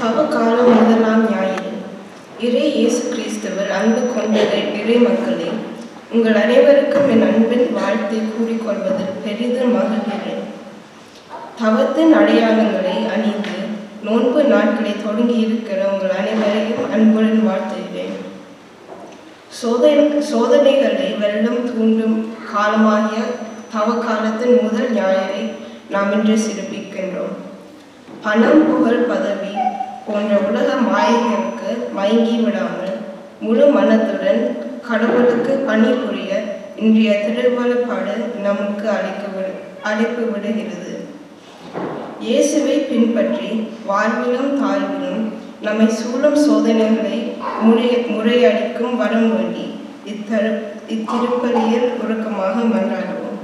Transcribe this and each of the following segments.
தவ காலம் முதலாம் ஞாயிறு. இறை இயேசு கிறிஸ்துவர் அன்பு கொண்டதை இறை மக்களே உங்கள் அனைவருக்கும் என் அன்பின் வாழ்த்தை கூறிக்கொள்வதில் பெரிதும் மகிழ்கிறேன். தவத்தின் அடையாளங்களை அணிந்து நோன்பு நாட்களை தொடங்கி இருக்கிற உங்கள் அனைவரையும் அன்புடன் வாழ்த்துகிறேன். சோதனை சோதனைகளை வெள்ளம் தூண்டும் காலமாகிய தவ காலத்தின் முதல் ஞாயிறை நாம் இன்று சிறப்பிக்கின்றோம். பணம் புகழ் பதவி போன்ற உலக மாயைகளுக்கு மயங்கி விடாமல் முழு மனத்துடன் கடவுளுக்கு பணிபுரிய இன்றைய திருவள்ளுப்பாடு நமக்கு அழைக்க அழைப்பு விடுகிறது. இயேசுவை பின்பற்றி வாழ்விலும் தாழ்விலும் நம்மை சூழும் சோதனைகளை முறை முறையடிக்கும் வரம் வேண்டி இத்தரு இத்திருப்பலியில் உருக்கமாக மன்றாடுவோம்.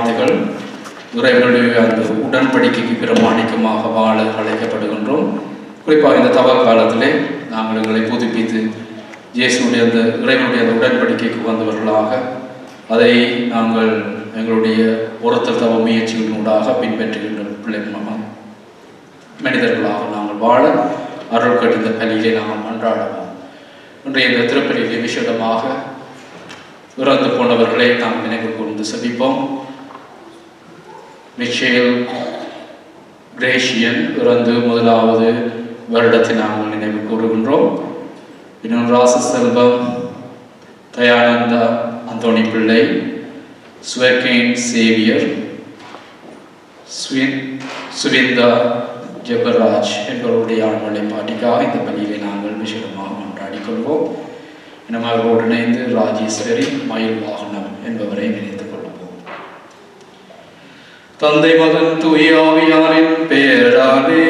வாழ்த்துகள் இறைவனுடைய அந்த உடன்படிக்கைக்கு பிரமாணிக்கமாக வாழ அழைக்கப்படுகின்றோம். குறிப்பாக இந்த தவ காலத்திலே நாங்கள் எங்களை புதுப்பித்து இயேசுடைய அந்த இறைவனுடைய அந்த உடன்படிக்கைக்கு வந்தவர்களாக அதை நாங்கள் எங்களுடைய ஒருத்தர் தவ முயற்சிகளினூடாக பின்பற்றுகின்ற பிள்ளை மனிதர்களாக நாங்கள் வாழ அருள் கட்டிந்த இந்த பலியிலே நாங்கள் மன்றாடுவோம். இன்றைய இந்த திருப்பலியிலே விஷயமாக இறந்து போனவர்களை நாம் நினைவு கூர்ந்து செபிப்போம். மிச்சேல் கிரேஷியன் பிறந்து முதலாவது வருடத்தை நாங்கள் நினைவு கூறுகின்றோம். இன்னும் ராசசெல்வம் தயானந்தா அந்தோணி பிள்ளை ஸ்வெர்கேன் சேவியர் சுவிந்தா ஜெபராஜ் என்பவருடைய ஆண்மலை பாட்டிக்காக இந்த பள்ளியிலே நாங்கள் விஷயமாக கொண்டாடி கொள்வோம். இனம் அவர்களோடு இணைந்து ராஜேஸ்வரி மயில் வாகனம் என்பவரை நினைத்தார் தந்தை மகன் தூய ஆவியாரின் பெயராலே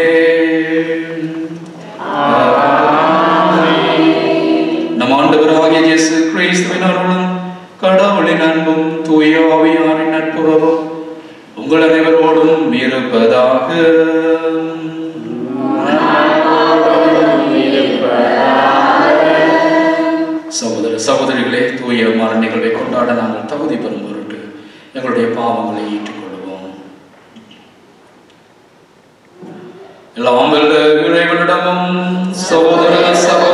நம் ஆண்டவராகிய இயேசு கிறிஸ்துவின் அருளும் கடவுளின் அன்பும் தூய ஆவியாரின் நட்புறவும் உங்கள் அனைவரோடும் இருப்பதாக. சகோதர சகோதரிகளே தூய மரணங்களை கொண்டாட நாங்கள் தகுதி பெறும் பொருட்டு எங்களுடைய பாவங்களை ஈட்டு எல்லாம் வெல்ல இறைவனிடமும் சகோதர சகோ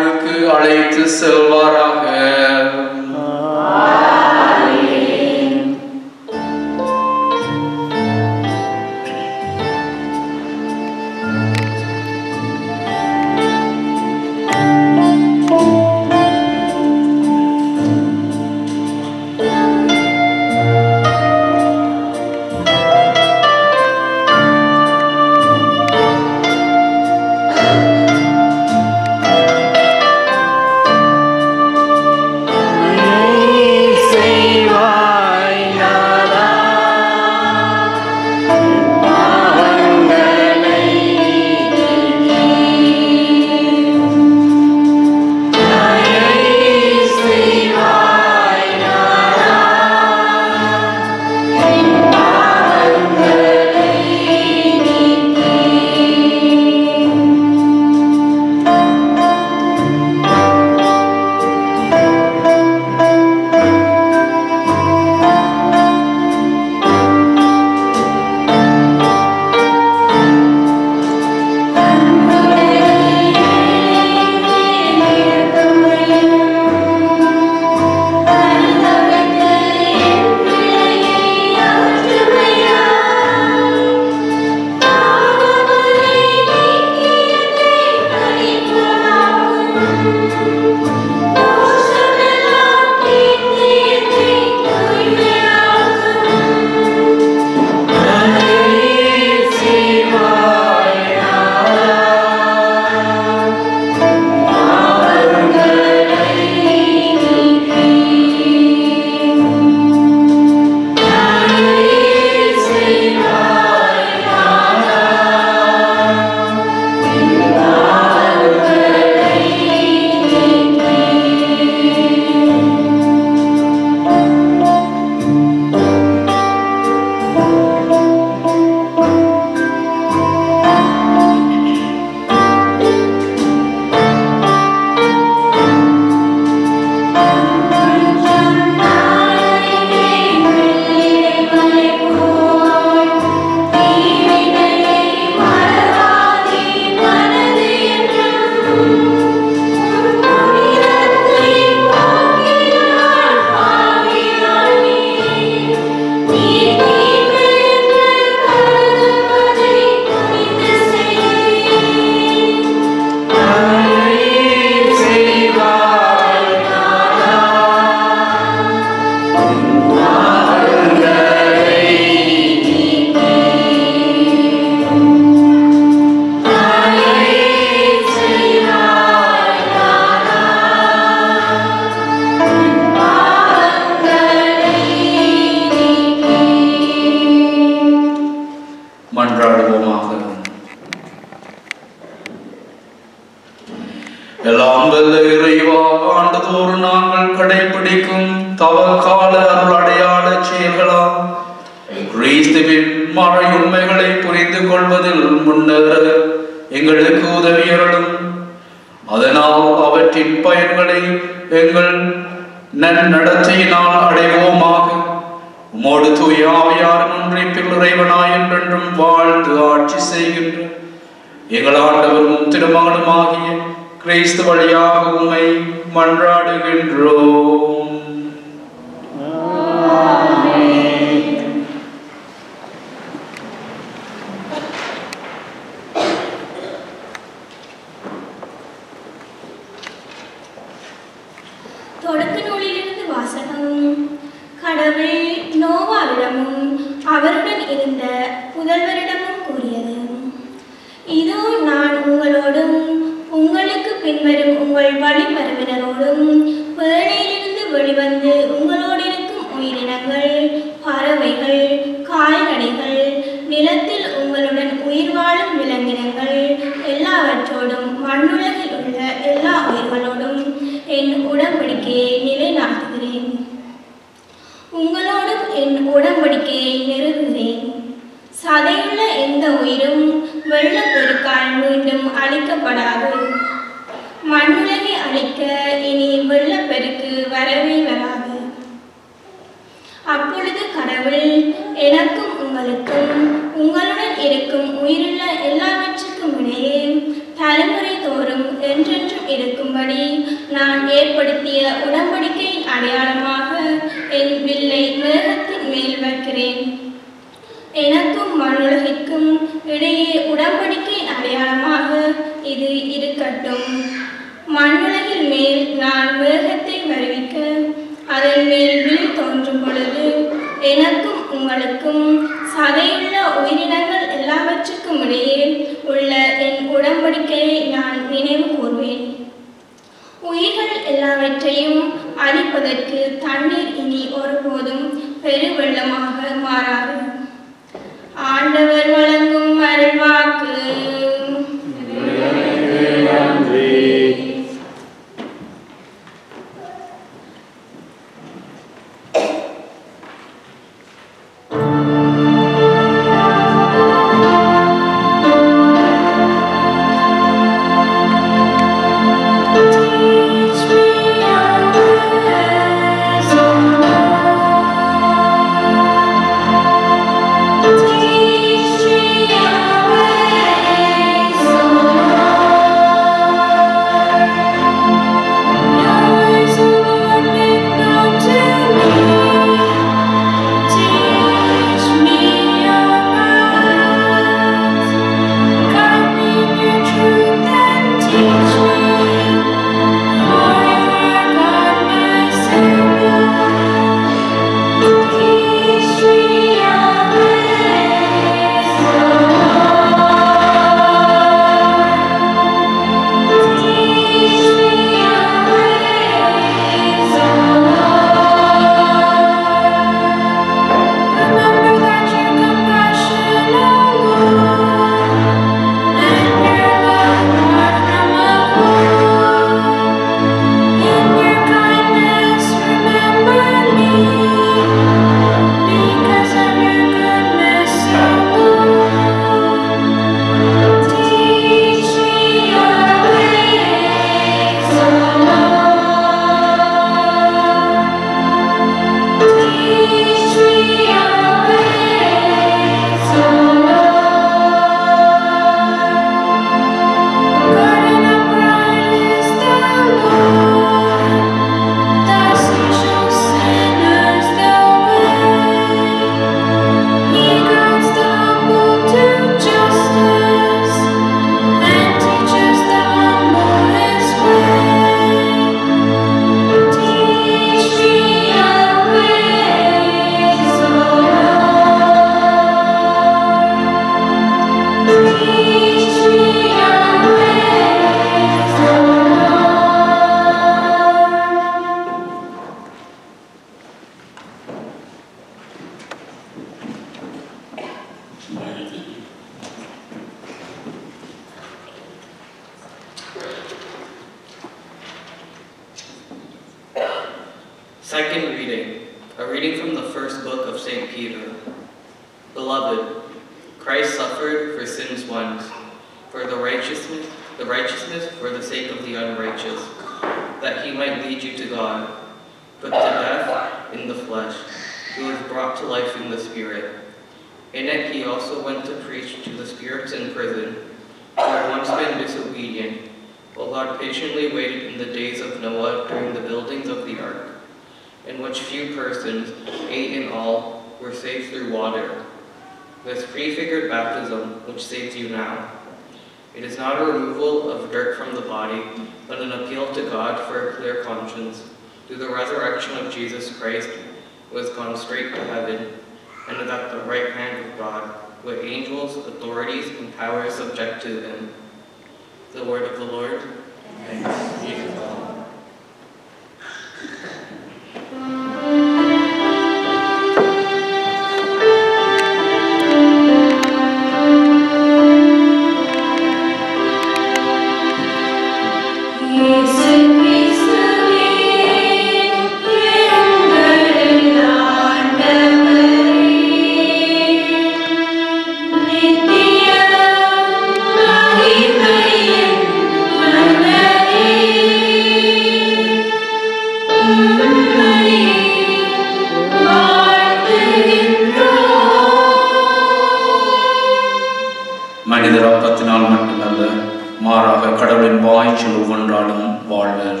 கடவுளின் ஒவ்வொன்றாலும் வாழ்வர்.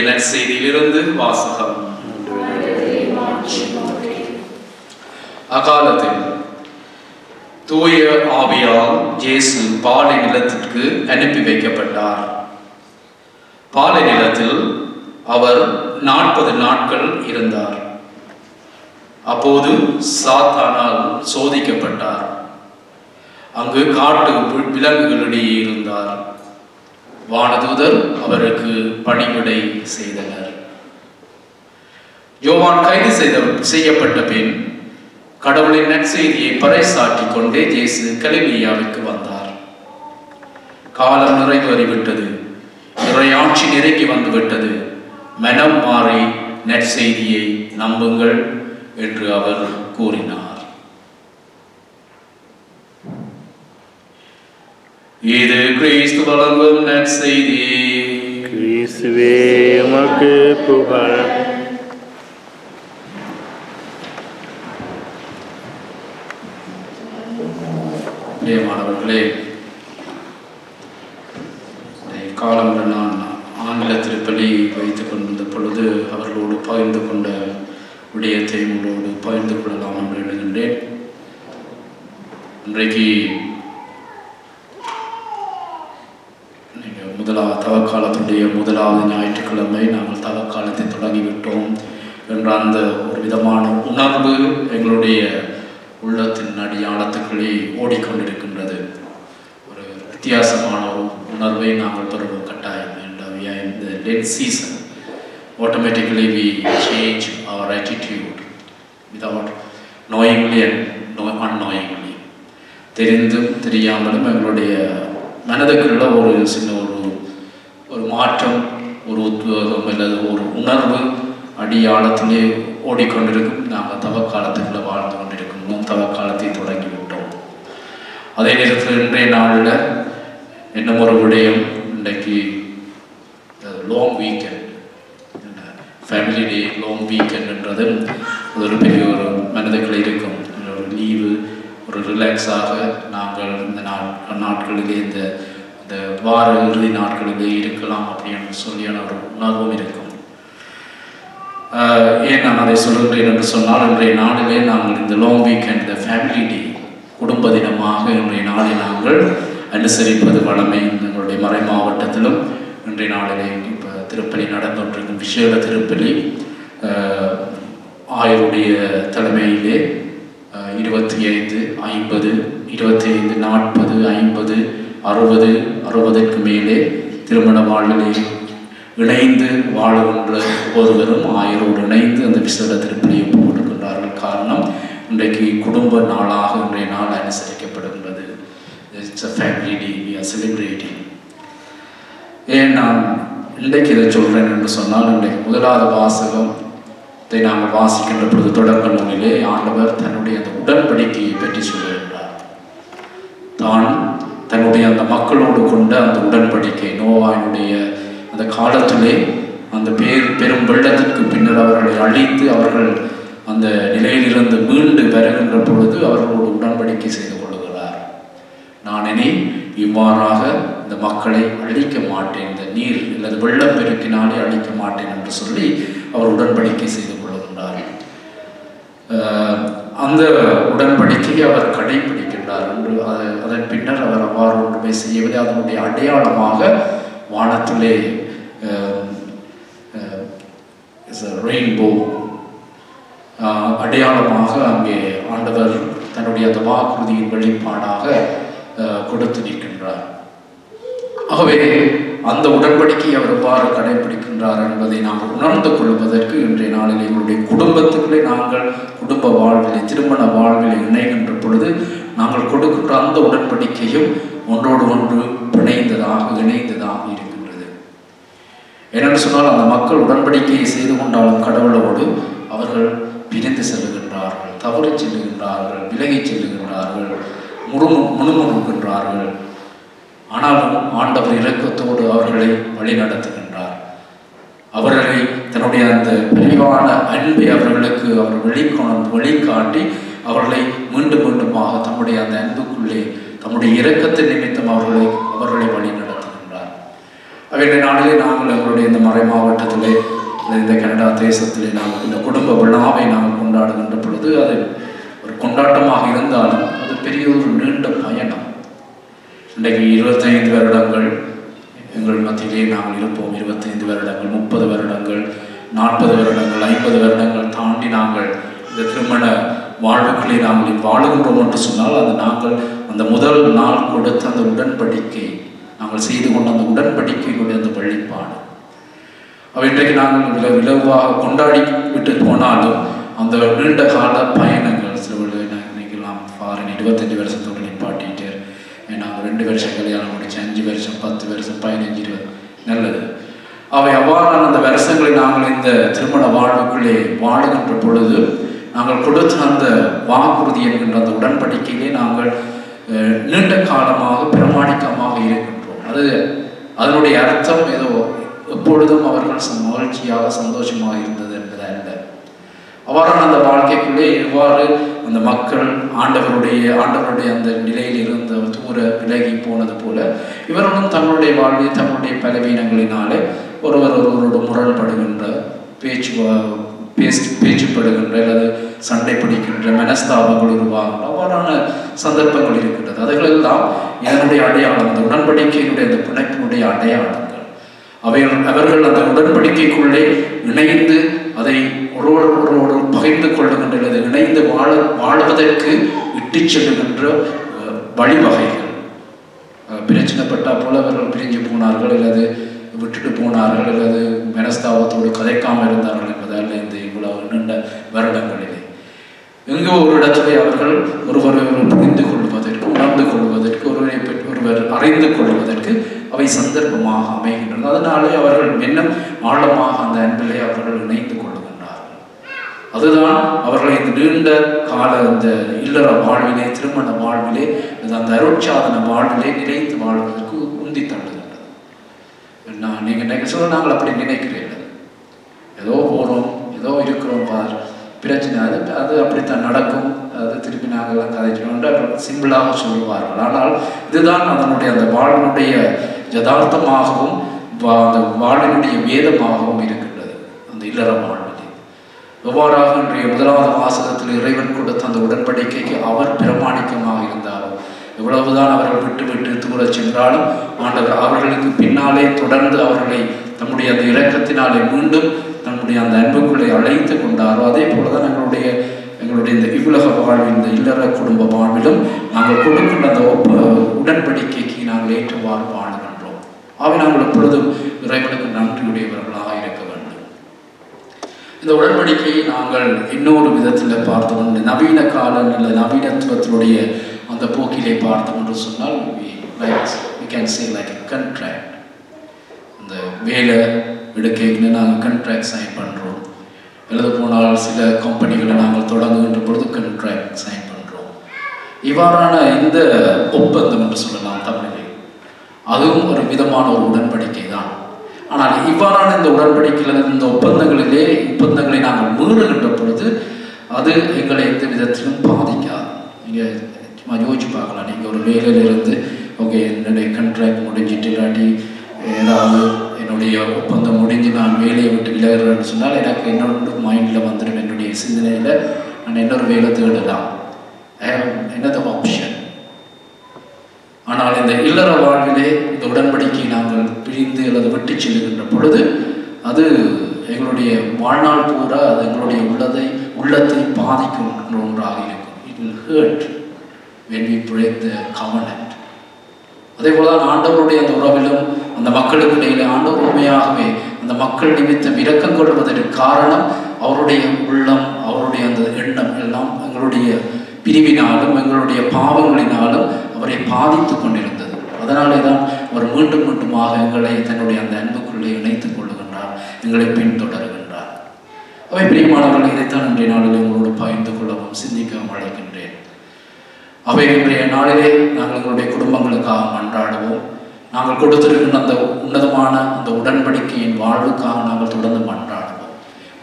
எழுதிய நற்செய்தியிலிருந்து வாசகம். அகாலத்தில் தூய ஆவியால் ஜேசு பாலை நிலத்திற்கு அனுப்பி வைக்கப்பட்டார். பாலை நிலத்தில் அவர் நாற்பது நாட்கள் இருந்தார். அப்போது சாத்தானால் சோதிக்கப்பட்டார். அங்கு காட்டு விலங்குகளிடையே இருந்தார். வானதூதர் அவருக்கு பணிவிடை செய்தனர். யோவான் கைது செய்த செய்யப்பட்ட பின் கடவுளின் நற்செய்தியை பறைசாற்றி கொண்டே ஜேசு கலிலியாவுக்கு வந்தார். காலம் நிறைவேறிவிட்டது இறையாட்சி நெருங்கி வந்துவிட்டது. மனம் மாறி நற்செய்தியை நம்புங்கள் என்று அவர் கூறினார். இது கிறிஸ்து வழங்கும் நற்செய்தி. கிறிஸ்துவே உமக்கு புகழ். பிரியமானவர்களே காலம் நான் ஆங்கில திருப்பலி வைத்துக் கொண்டிருந்த பொழுது அவர்களோடு பகிர்ந்து கொண்ட விடயத்தை உங்களோடு பகிர்ந்து கொள்ளலாம் என்று எண்ணுகின்றேன். இன்றைக்கு முதலா தவக்காலத்துடைய முதலாவது ஞாயிற்றுக்கிழமை நாங்கள் தவக்காலத்தை தொடங்கிவிட்டோம் என்ற அந்த ஒரு விதமான உணர்வு எங்களுடைய உள்ளத்தின் அடியாளத்துக்குள்ளே ஓடிக்கொண்டிருக்கின்றது. ஒரு வித்தியாசமான ஒரு உணர்வை நாங்கள் பெறுவோம் கட்டாயம். இந்த we season in the late season. Automatically we change our attitude without knowingly and unknowingly. தெரிந்தும் தெரியாமலும் எங்களுடைய மனதுக்குள்ள ஒரு சின்ன ஒரு மாற்றம் ஒரு உத்வேகம் அல்லது ஒரு உணர்வு அடியாளத்திலே ஓடிக்கொண்டிருக்கும். நாங்கள் தவக்காலத்துக்குள்ளே வாழ்ந்து கொண்டிருக்கணும் தவக்காலத்தை தொடங்கிவிட்டோம். அதே நேரத்தில் இன்றைய நாளில் இன்னும் ஒரு விடயம். இன்றைக்கு long weekend family day long வீக்கெண்ட்ன்றது அது ஒரு பெரிய ஒரு மனதுக்குள்ள இருக்கும். ஒரு லீவு ஒரு ரிலாக்ஸாக நாங்கள் இந்த நாட் நாட்களிலே இந்த இந்த வார இறுதி நாட்களுக்கு இருக்கலாம் அப்படின்னு சொல்லியான ஒரு உணர்வும் இருக்கும். ஏன் நான் அதை சொல்கிறேன் என்று சொன்னால் இன்றைய நாளிலே நாங்கள் இந்த லாங் வீக் அண்ட் இந்த ஃபேமிலி டே குடும்ப தினமாக இன்றைய நாளை நாங்கள் அனுசரிப்பது வளமை எங்களுடைய மறை மாவட்டத்திலும் இன்றைய நாளிலே இப்போ திருப்பலி நடந்து கொண்டிருக்கும் விசேட திருப்பலி ஆயருடைய தலைமையிலே இருபத்தி ஐந்து ஐம்பது இருபத்தி ஐந்து நாற்பது ஐம்பது அறுபது அறுபதுக்கு மேலே திருமண வாழ்விலே இணைந்து வாழுகின்ற ஒருவரும் ஆயரோடு இணைந்து அந்த விசேட திருப்பணியை ஒப்புக் காரணம் இன்றைக்கு குடும்ப நாளாக இன்றைய நாள் அனுசரிக்கப்படுகின்றது. It's a family day we are celebrating ஏன் நான் இன்றைக்கு இதை சொல்கிறேன் என்று சொன்னால் இன்றைக்கு முதலாவது வாசகம் இதை நாங்கள் வாசிக்கின்ற பொழுது தொடக்க நூலிலே ஆண்டவர் தன்னுடைய அந்த உடன்படிக்கையை பற்றி சொல்லுகின்றார். தான் தன்னுடைய அந்த மக்களோடு கொண்ட அந்த உடன்படிக்கை நோவாயினுடைய அந்த காலத்திலே அந்த பேர் பெரும் வெள்ளத்திற்கு பின்னர் அவர்களை அழித்து அவர்கள் அந்த நிலையிலிருந்து மீண்டு பெறுகின்ற பொழுது அவர்களோடு உடன்படிக்கை செய்து கொள்கிறார். நான் இனி இவ்வாறாக இந்த மக்களை அழிக்க மாட்டேன். இந்த நீர் அல்லது வெள்ளம் பெருக்கினாலே அழிக்க மாட்டேன் என்று சொல்லி அவர் உடன்படிக்கை செய்து கொள்கின்றார். அந்த உடன்படிக்கையை அவர் கடைபிடிக்கின்றார் என்று அது அதன் பின்னர் அவர் அவ்வாறு ஒன்றுமே செய்யவில்லை. அதனுடைய அடையாளமாக வானத்திலே ரெயின்போ அடையாளமாக அங்கே ஆண்டவர் தன்னுடைய அந்த வாக்குறுதியின் வெளிப்பாடாக கொடுத்து நிற்கின்றார். ஆகவே அந்த உடன்படிக்கை அவர் எவ்வாறு கடைபிடிக்கின்றார் என்பதை நாம் உணர்ந்து கொள்வதற்கு இன்றைய நாளில் எங்களுடைய குடும்பத்துக்குள்ளே நாங்கள் குடும்ப வாழ்விலே திருமண வாழ்விலே இணைகின்ற பொழுது நாங்கள் கொடுக்கின்ற அந்த உடன்படிக்கையும் ஒன்றோடு ஒன்று பிணைந்ததாக இணைந்ததாக இருக்கின்றது. ஏனென்று சொன்னால் அந்த மக்கள் உடன்படிக்கையை செய்து கொண்டாலும் கடவுளோடு அவர்கள் பிரிந்து செல்லுகின்றார்கள் தவறி செல்லுகின்றார்கள் விலகிச் செல்லுகின்றார்கள் முறுமு முணுமுணுக்கின்றார்கள். ஆனாலும் ஆண்டவர் இலக்கத்தோடு அவர்களை வழிநடத்துகின்றார். அவர்களை தன்னுடைய அந்த பிரிவான அன்பை அவர்களுக்கு அவர் வெளிக்கொணர்ந்து வழிகாட்டி அவர்களை மீண்டும் மீண்டுமாக தம்முடைய அந்த அன்புக்குள்ளே தம்முடைய இரக்கத்தின் நிமித்தம் அவர்களை அவர்களை வழி நடத்துகின்றார். அவைகளை நாளிலே நாங்கள் அவருடைய இந்த மறை மாவட்டத்திலே இந்த கனடா தேசத்திலே நாங்கள் இந்த குடும்ப விழாவை நாங்கள் கொண்டாடுகின்ற பொழுது அது ஒரு கொண்டாட்டமாக இருந்தாலும் அது பெரிய ஒரு நீண்ட பயணம். இன்றைக்கு இருபத்தைந்து வருடங்கள் எங்கள் மத்தியிலே நாங்கள் இருப்போம். இருபத்தைந்து வருடங்கள் முப்பது வருடங்கள் நாற்பது வருடங்கள் ஐம்பது வருடங்கள் தாண்டி நாங்கள் இந்த திருமண வாழ்வுகளை நாங்கள் வாழுகின்றோம் என்று சொன்னால் அது நாங்கள் அந்த முதல் நாள் கொடுத்த அந்த உடன்படிக்கை நாங்கள் செய்து கொண்ட அந்த உடன்படிக்கையுடைய அந்த வழிபாடு. அவை இன்றைக்கு நாங்கள் வில விலவாக கொண்டாடி விட்டு போனாலும் அந்த நீண்ட கால பயணங்கள் சில நினைக்கலாம் ஃபாரின் இருபத்தஞ்சி வருஷத்தோடு நிப்பாட்டிட்டு நாங்கள் ரெண்டு வருஷம் கல்யாணம் முடிச்சு அஞ்சு வருஷம் பத்து வருஷம் பதினஞ்சு இருபது நல்லது. அவை அவ்வாறான அந்த வருஷங்களை நாங்கள் இந்த திருமண வாழ்வுக்குள்ளே வாழுகின்ற பொழுது நாங்கள் கொடுத்த அந்த வாக்குறுதி என்கின்ற அந்த உடன்படிக்கையிலே நாங்கள் நீண்ட காலமாக பிரமாணிக்கமாக இருக்கின்றோம். அது அதனுடைய அர்த்தம் ஏதோ எப்பொழுதும் அவர்கள் மகிழ்ச்சியாக சந்தோஷமாக இருந்தது என்பது அல்ல. அவ்வாறான அந்த வாழ்க்கைக்குள்ளே எவ்வாறு அந்த மக்கள் ஆண்டவருடைய ஆண்டவருடைய அந்த நிலையில் இருந்த தூர விலகி போனது போல இவர்களும் தங்களுடைய வாழ்வில் தங்களுடைய பலவீனங்களினாலே ஒருவர் ஒருவரோடு முரண்படுகின்ற பேச்சு பேசி பேச்சுப்படுகின்ற அல்லது சண்டை பிடிக்கின்ற மனஸ்தாபங்கள் உருவாகும் அவ்வாறான சந்தர்ப்பங்கள் இருக்கின்றது. அதுகளெல்லாம் இதனுடைய அடையாளம் அந்த உடன்படிக்கையினுடைய அந்த பிணைப்பினுடைய அடையாளங்கள். அவைகள் அவர்கள் அந்த உடன்படிக்கைக்குள்ளே இணைந்து அதை ஒருவர் ஒருவரோடு பகிர்ந்து கொள்ளுகின்ற அல்லது இணைந்து வாழ வாழ்வதற்கு இட்டு செல்லுகின்ற வழிவகைகள். பிரச்சனைப்பட்டா போல அவர்கள் பிரிஞ்சு போனார்கள் அல்லது விட்டுட்டு போனார்கள் அல்லது மனஸ்தாபத்தோடு கதைக்காமல் இருந்தார்கள் என்பதால் இந்த இவ்வளவு நீண்ட வருடங்களிலே. எங்கோ ஒரு இடத்திலே அவர்கள் ஒருவரை ஒருவர் புரிந்து கொள்வதற்கு உணர்ந்து கொள்வதற்கு ஒருவரை ஒருவர் அறிந்து கொள்வதற்கு அவை சந்தர்ப்பமாக அமைகின்றன. அதனாலே அவர்கள் இன்னும் ஆழமாக அந்த அன்பிலே அவர்கள் இணைந்து கொள்கின்றார்கள். அதுதான் அவர்களை இந்த நீண்ட கால இந்த இல்லற வாழ்விலே திருமண வாழ்விலே அந்த அருட்சாதன வாழ்விலே நிறைந்து வாழ்வதற்கு உந்தி தள்ளுகின்றது. நான் நீங்கள் நினைக்க சொல்ல நாங்கள் அப்படி நினைக்கிறேன். ஏதோ போகிறோம் ஏதோ இருக்கிறோம் பார் பிரச்சனை அது அது அப்படித்தான் நடக்கும். அது திருப்பி நாங்கள்லாம் கதைக்கிறோம் சிம்பிளாக சொல்லுவார்கள். ஆனால் இதுதான் அதனுடைய அந்த வாழ்வினுடைய யதார்த்தமாகவும் வா- அந்த வாழ்வினுடைய வேதமாகவும் இருக்கின்றது. அந்த இல்லற வாழ்விலே. எவ்வாறாக இன்றைய முதலாவது வாசகத்தில் இறைவன் கொடுத்த அந்த உடன்படிக்கைக்கு அவர் பிரமாணிக்கமாக இருந்தாலும் எவ்வளவுதான் அவர்கள் விட்டு விட்டு தூரச் சென்றாலும் ஆண்டவர் அவர்களுக்கு பின்னாலே தொடர்ந்து அவர்களை தம்முடைய அந்த இரக்கத்தினாலே மீண்டும் நம்முடைய அந்த அன்புக்குள்ளே அழைத்து கொண்டாரோ அதே போலதான் எங்களுடைய எங்களுடைய இந்த இவ்வுலக வாழ்வில் இந்த இல்லற குடும்ப வாழ்விலும் நாங்கள் கொடுக்கின்ற அந்த ஒப்ப உடன்படிக்கைக்கு நாங்கள் ஏற்றவாறு வாழ்கின்றோம். ஆகவே நாங்கள் எப்பொழுதும் இறைவனுக்கு நன்றியுடையவர்களாக இருக்க வேண்டும். இந்த உடன்படிக்கையை நாங்கள் இன்னொரு விதத்தில் பார்த்தோம். இந்த நவீன கால இல்லை நவீனத்துவத்தினுடைய அந்த போக்கிலே பார்த்தோம் என்று சொன்னால் like we can say like contract அந்த வேலை எடுக்கையில் நாங்கள் கண்ட்ராக்ட் சைன் பண்ணுறோம் எழுத போனால் சில கம்பெனிகளை நாங்கள் தொடங்குகின்ற பொழுது கண்ட்ராக்ட் சைன் பண்ணுறோம் இவ்வாறான இந்த ஒப்பந்தம் என்று சொல்லலாம் தமிழில். அதுவும் ஒரு விதமான ஒரு உடன்படிக்கை தான். ஆனால் இவ்வாறான இந்த உடன்படிக்கையில் இந்த ஒப்பந்தங்களிலே ஒப்பந்தங்களை நாங்கள் மீறுகின்ற பொழுது அது எங்களை எந்த விதத்திலும் பாதிக்காது. நீங்கள் சும்மா யோசிச்சு பார்க்கலாம். நீங்கள் ஒரு வேலையிலிருந்து ஓகே என்னுடைய கண்ட்ராக்ட் முடிஞ்சிட்டு இல்லாட்டி ஏதாவது என்னுடைய ஒப்பந்தம் முடிஞ்சு நான் வேலையை விட்டு விலகிறேன்னு சொன்னால் எனக்கு என்னோட மைண்டில் வந்துடும் என்னுடைய சிந்தனையில் நான் இன்னொரு வேலை தேடலாம். என்னது ஆப்ஷன் ஆனால் இந்த இல்லற வாழ்விலே இந்த உடன்படிக்கை நாங்கள் பிரிந்து அல்லது விட்டு செல்லுகின்ற பொழுது அது எங்களுடைய வாழ்நாள் பூரா அது எங்களுடைய உள்ளதை உள்ளத்தை பாதிக்கும் ஒன்றாக இருக்கும். It will hurt when we break the அதே போலதான் ஆண்டவருடைய அந்த உறவிலும் அந்த மக்களுக்கு இடையிலே ஆண்டவர் உண்மையாகவே அந்த மக்கள் நிமித்தம் இரக்கம் கொள்வதற்கு காரணம் அவருடைய உள்ளம் அவருடைய அந்த எண்ணம் எல்லாம் எங்களுடைய பிரிவினாலும் எங்களுடைய பாவங்களினாலும் அவரை பாதித்து கொண்டிருந்தது. அதனாலே தான் அவர் மீண்டும் மீண்டுமாக எங்களை தன்னுடைய அந்த அன்புக்குள்ளே இணைத்துக் கொள்ளுகின்றார் எங்களை பின்தொடர்கின்றார். அவை பிரியமானவர்கள் இதைத்தான் இன்றைய நாளில் உங்களோடு பகிர்ந்து கொள்ளவும் சிந்திக்கவும் அழைக்கின்றனர் அவை இன்றைய நாளிலே நாங்கள் எங்களுடைய குடும்பங்களுக்காக மன்றாடுவோம். நாங்கள் கொடுத்திருக்கின்ற அந்த உன்னதமான அந்த உடன்படிக்கையின் வாழ்வுக்காக நாங்கள் தொடர்ந்து மன்றாடுவோம்.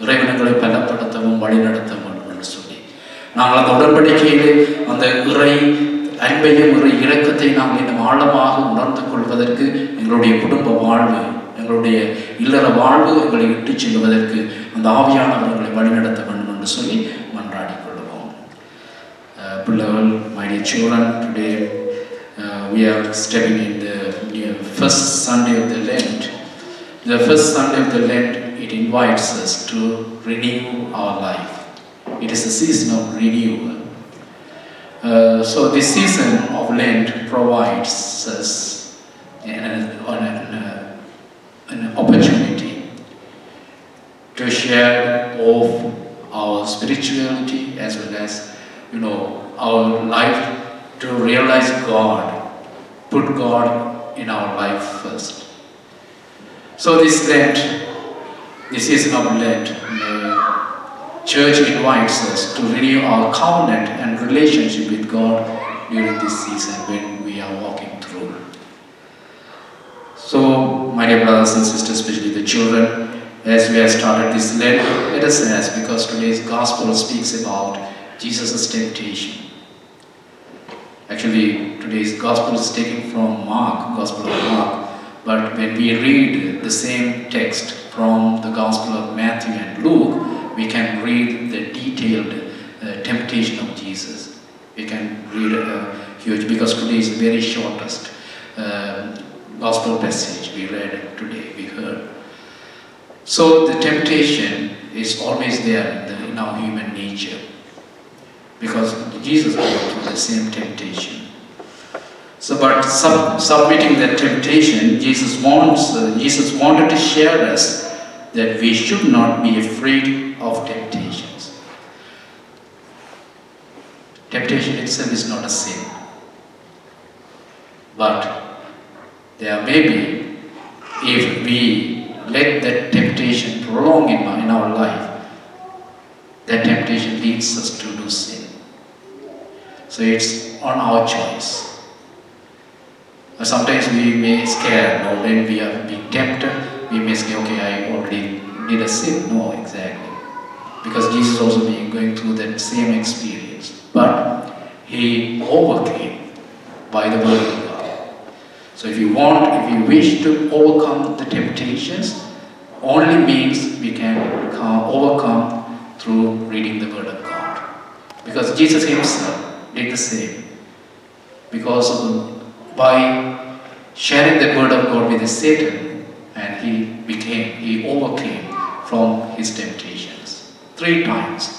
இறைவனங்களை பலப்படுத்தவும் வழிநடத்தவும் என்று சொல்லி. நாங்கள் அந்த உடன்படிக்கையிலே அந்த இறை அன்பையும் இறை இலக்கத்தை நாங்கள் இன்னும் ஆழமாக உணர்ந்து கொள்வதற்கு எங்களுடைய குடும்ப வாழ்வு எங்களுடைய இல்லற வாழ்வு எங்களை இட்டுச் செல்வதற்கு அந்த ஆவியானவர்களை வழிநடத்த வேண்டும் என்று சொல்லி uh, beloved, my dear children, today uh, we are stepping in the new first Sunday of the Lent. The first Sunday of the Lent, it invites us to renew our life. It is a season of renewal. Uh, so this season of Lent provides us an, an, an, an opportunity to share of our spirituality as well as you know our life to realize God, put God in our life first. So this Lent, this season of Lent, the church invites us to renew our covenant and relationship with God during this season when we are walking through. So, my dear brothers and sisters, especially the children, as we have started this Lent, let us ask because today's gospel speaks about Jesus' temptation. Actually, today's gospel is taken from Mark, Gospel of Mark, but when we read the same text from the Gospel of Matthew and Luke, we can read the detailed uh, temptation of Jesus. We can read a huge, because today is the very shortest uh, gospel passage we read today, we heard. So the temptation is always there in, the, in our human nature because Jesus went through the same temptation. So, but sub- submitting that temptation, Jesus wants, uh, Jesus wanted to share us that we should not be afraid of temptations. Temptation itself is not a sin, but there may be if we let that temptation prolong in, in our life, that temptation leads us to do sin. So it's on our choice. Sometimes we may scare, or when we are being tempted, we may say, okay, I already did a sin. No, exactly. Because Jesus also being going through that same experience. But he overcame by the word of God. So if you want, if you wish to overcome the temptations, only means we can overcome through reading the word of God. Because Jesus himself did the same. Because of by sharing the word of God with Satan, and he became, he overcame from his temptations three times.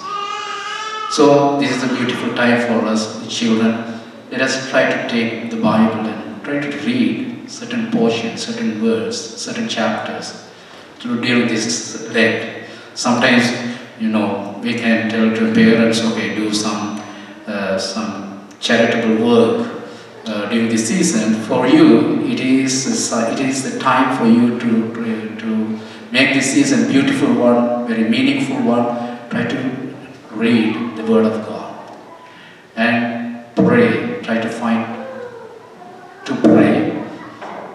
So this is a beautiful time for us, the children. Let us try to take the Bible and try to read certain portions, certain words, certain chapters to deal with this Lent. Sometimes, you know, we can tell to parents, okay, do some some charitable work uh, during this season. For you, it is it is the time for you to to, to make this season beautiful one, very meaningful one. Try to read the Word of God and pray. Try to find to pray.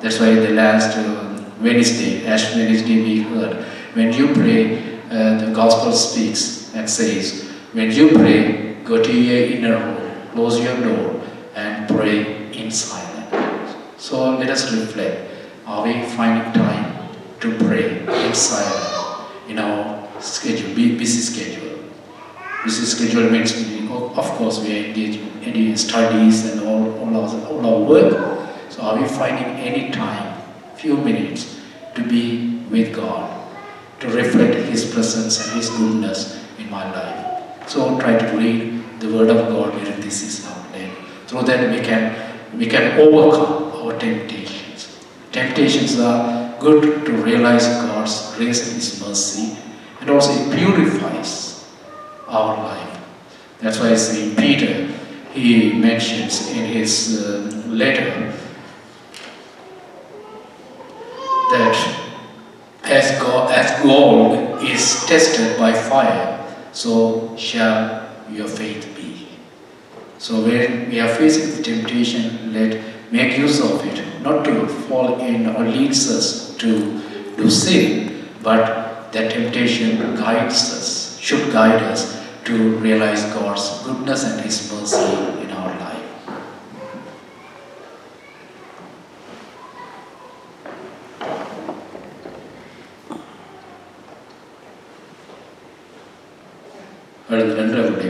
That's why the last uh, Wednesday, Ash Wednesday, we heard when you pray, uh, the Gospel speaks and says, when you pray, go to your inner room, close your door, and pray in silence. So let us reflect. Are we finding time to pray in silence in our schedule, busy schedule? Busy schedule means, of course, we are engaged in studies and all, all, our, all our work. So are we finding any time, few minutes, to be with God, to reflect His presence and His goodness in my life? So try to read the Word of God during this season of Lent. Through that we can we can overcome our temptations. Temptations are good to realize God's grace and His mercy, and also it purifies our life. That's why Saint Peter he mentions in his uh, letter that as, go- as gold is tested by fire, so shall your faith be. So when we are facing the temptation, let make use of it, not to fall in or leads us to do sin, but that temptation guides us, should guide us to realize God's goodness and His mercy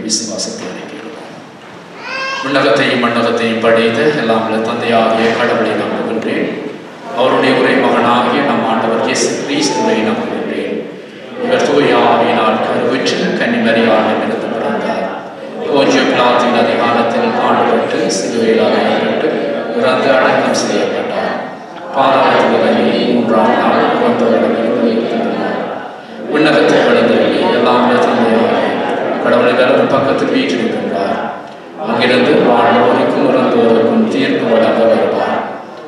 விசுவாசத்தை அறிக்கையிடுவோம் விண்ணகத்தையும் மண்ணகத்தையும் படைத்த எல்லாம் தந்தையாகிய கடவுளை நம்புகின்றேன். அவருடைய உரை மகனாகிய நம் ஆண்டவர் இயேசு கிறிஸ்துவை நம்புகின்றேன். இவர் தூய ஆவியினால் கருவுற்று கன்னிமரியானிடமிருந்து பிறந்தார் கோஜிய பிளாத்தின் அதிகாரத்தில் பாடுபட்டு சிலுவையில் அறையப்பட்டு இறந்து அடக்கம் செய்யப்பட்டார். பாதாளத்தில் மூன்றாம் நாள் பிறந்தவர்களிடம் உயிர்த்தெழுந்தார் விண்ணகத்தில் எழுந்தருளி எல்லாம் தந்தை கடவுளை வலது பக்கத்தில் வீற்றிருக்கின்றார் அங்கிருந்து வாழ்வோருக்கும் இறந்தோருக்கும் தீர்ப்பு வழங்க வருவார்.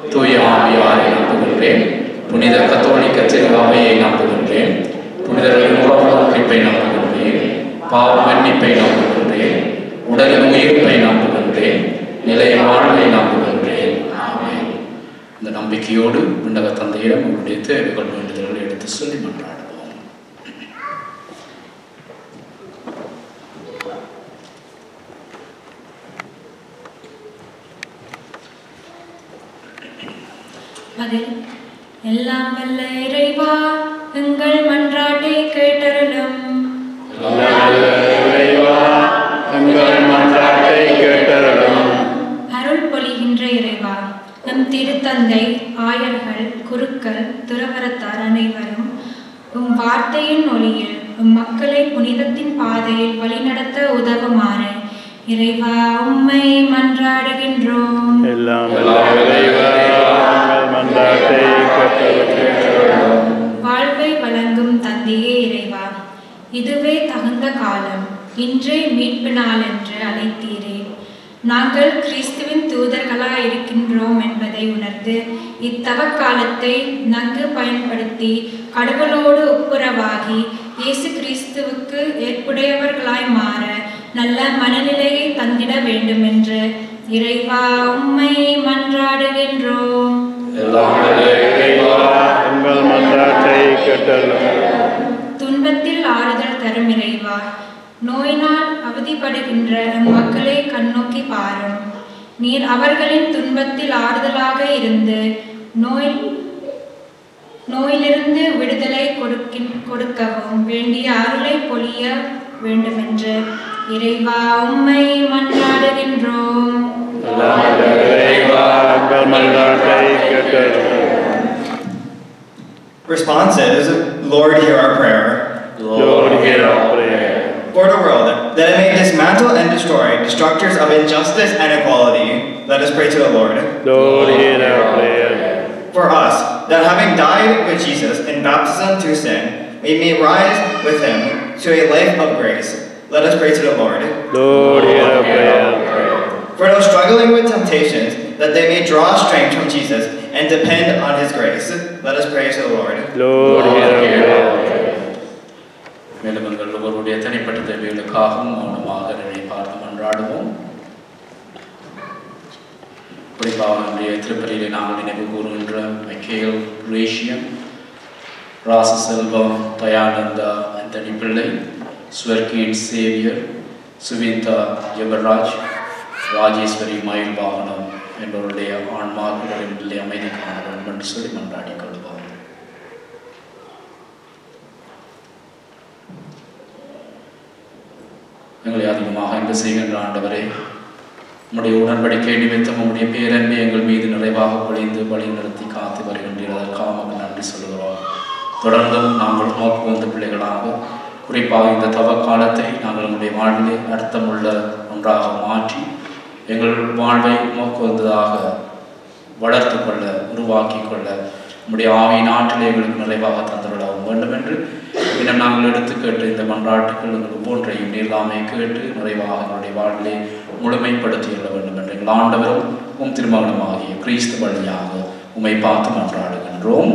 தூய ஆவியாரை நம்புகின்றேன். புனித கத்தோலிக்க திருவாவையை நம்புகின்றேன். புனிதர்களின் உறவு ஒன்றிப்பை நம்புகின்றேன். பாவ மன்னிப்பை நம்புகின்றேன். உடலின் உயிர்ப்பை நம்புகின்றேன். நிலை வாழ்வை நம்புகின்றேன். ஆமென். இந்த நம்பிக்கையோடு விண்ணக தந்தையிடம் உங்களுடைய தேவைகள் வேண்டுதல்களை எடுத்து சொல்லி மன்றாடுவோம் எல்லாம் வல்ல இறைவா எங்கள் மன்றாட்டை கேட்டருளும். அருள் பொழிகின்ற இறைவா நம் திருத்தந்தை ஆயர்கள் குருக்கள் துறவரத்தார் அனைவரும் உம் வார்த்தையின் ஒளியில் உம் மக்களை புனிதத்தின் பாதையில் வழிநடத்த உதவுமாறு இறைவா உம்மை மன்றாடுகின்றோம். எல்லாம் வாழ்வை வழங்கும் தந்தையே இறைவா இதுவே தகுந்த காலம். இன்றே மீட்பு நாள் என்று அழைத்தீரே. நாங்கள் கிறிஸ்துவின் தூதர்களாக இருக்கின்றோம் என்பதை உணர்ந்து இத்தவ காலத்தை நன்கு பயன்படுத்தி கடவுளோடு ஒப்புரவாகி இயேசு கிறிஸ்துவுக்கு ஏற்புடையவர்களாய் மாற நல்ல மனநிலையை தந்திட வேண்டும் என்று இறைவா உம்மை மன்றாடுகின்றோம். மன்றாட்டை துன்பத்தில் ஆறுதல் தரும் இறைவா நோயினால் அவதிப்படுகின்ற மக்களை கண்ணோக்கி பாரும். நீர் அவர்களின் துன்பத்தில் ஆறுதலாக இருந்து நோய் நோயிலிருந்து விடுதலை கொடுக்கின் கொடுக்கவும் வேண்டிய அருளை பொழிய வேண்டுமென்று. இறைவா உம்மை மன்றாடுகின்றோம். Responses, Lord, hear our prayer. Lord, hear our prayer. Lord of world, that it may dismantle and destroy destructors of injustice and equality, let us pray to the Lord. Lord, hear our prayer. For us, that having died with Jesus in baptism to sin, we may rise with him to a life of grace. Let us pray to the Lord. Lord, hear our prayer. For those struggling with temptations, that they may draw strength from Jesus and depend on his grace. Let us pray to the Lord. Lord, hear our prayer. மேலும் எங்கள் ஒவ்வொருடைய தனிப்பட்ட தேவைகளுக்காகவும் மௌனமாக நினை பார்த்து மன்றாடுவோம் குறிப்பாக நம்முடைய திருப்பலியிலே நாங்கள் நினைவு கூறுகின்ற மைக்கேல் ரேஷியன் ராசசெல்வம் தயானந்தா அந்தனி பிள்ளை ஸ்வர்கீன் சேவியர் சுவிதா ஜெபராஜ் ராஜேஸ்வரி மயில் வாகனம் எங்களுடைய ஆன்மாக்களின் பிள்ளை அமைதி காண வேண்டும் என்று சொல்லி மன்றாடி கொள்வோம். எங்களை அதிகமாக இந்த செய்கின்ற ஆண்டவரே உம்முடைய உடன்படிக்கை நிமித்தம் உம்முடைய பேரன்பை எங்கள் மீது நிறைவாக பொழிந்து வழி நிறுத்தி காத்து வருகின்றீர்கள் அதற்காக நன்றி சொல்கிறோம் தொடர்ந்தும் நாங்கள் நோக்கு வந்த பிள்ளைகளாக குறிப்பாக இந்த தவ காலத்தை நாங்கள் நம்முடைய வாழ்விலே அர்த்தமுள்ள ஒன்றாக மாற்றி எங்கள் வாழ்வை உமக்கு வந்ததாக வளர்த்து கொள்ள உருவாக்கி கொள்ள நம்முடைய ஆவியின் ஆற்றலை எங்களுக்கு நிறைவாக தந்துவிடவும் வேண்டும் என்று இன்னும் நாங்கள் எடுத்து கேட்டு இந்த மன்றாட்டுகள் எங்கள் ஒவ்வொன்றையும் நீர்லாமை கேட்டு நிறைவாக எங்களுடைய வாழ்விலே முழுமைப்படுத்தியுள்ள வேண்டும் என்று எங்கள் ஆண்டவரும் உம் திருமணமாகிய கிறிஸ்து வழியாக உம்மை பார்த்து மன்றாடுகின்றோம்.